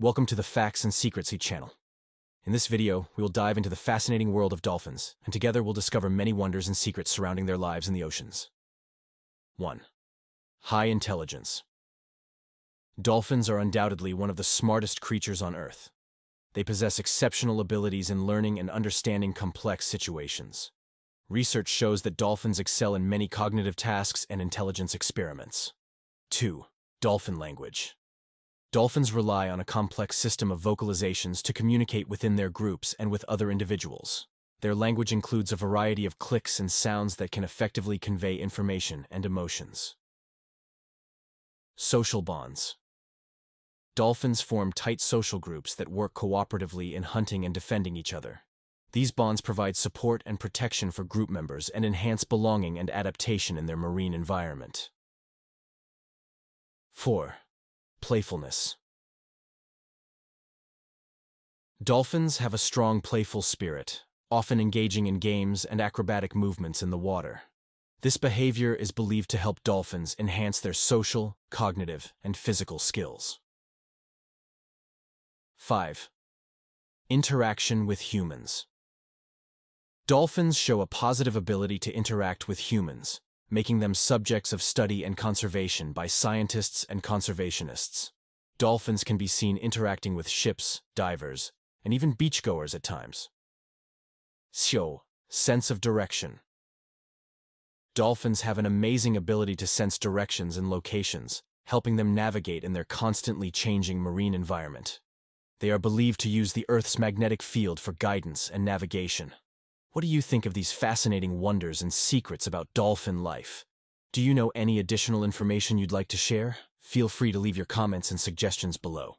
Welcome to the Facts and Secrets channel. In this video, we will dive into the fascinating world of dolphins, and together we'll discover many wonders and secrets surrounding their lives in the oceans. 1. High intelligence. Dolphins are undoubtedly one of the smartest creatures on Earth. They possess exceptional abilities in learning and understanding complex situations. Research shows that dolphins excel in many cognitive tasks and intelligence experiments. 2. Dolphin language. Dolphins rely on a complex system of vocalizations to communicate within their groups and with other individuals. Their language includes a variety of clicks and sounds that can effectively convey information and emotions. Social bonds. Dolphins form tight social groups that work cooperatively in hunting and defending each other. These bonds provide support and protection for group members and enhance belonging and adaptation in their marine environment. 4. Playfulness. Dolphins have a strong playful spirit, often engaging in games and acrobatic movements in the water. This behavior is believed to help dolphins enhance their social, cognitive, and physical skills. 5. Interaction with humans. Dolphins show a positive ability to interact with humans, making them subjects of study and conservation by scientists and conservationists. Dolphins can be seen interacting with ships, divers, and even beachgoers at times. Xiu, sense of direction. Dolphins have an amazing ability to sense directions and locations, helping them navigate in their constantly changing marine environment. They are believed to use the Earth's magnetic field for guidance and navigation. What do you think of these fascinating wonders and secrets about dolphin life? Do you know any additional information you'd like to share? Feel free to leave your comments and suggestions below.